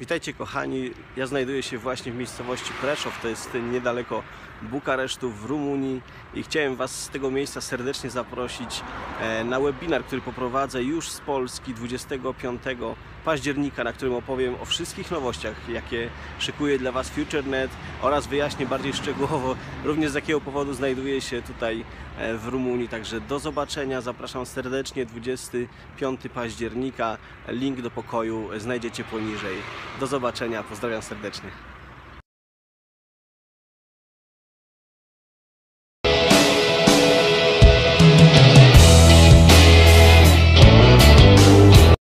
Witajcie kochani, ja znajduję się właśnie w miejscowości Preszow, to jest niedaleko Bukaresztu w Rumunii i chciałem Was z tego miejsca serdecznie zaprosić e, na webinar, który poprowadzę już z Polski 25 października, na którym opowiem o wszystkich nowościach, jakie szykuje dla Was FutureNet oraz wyjaśnię bardziej szczegółowo również z jakiego powodu znajduję się tutaj e, w Rumunii. Także do zobaczenia, zapraszam serdecznie 25 października. Link do pokoju znajdziecie poniżej. Do zobaczenia, pozdrawiam serdecznie.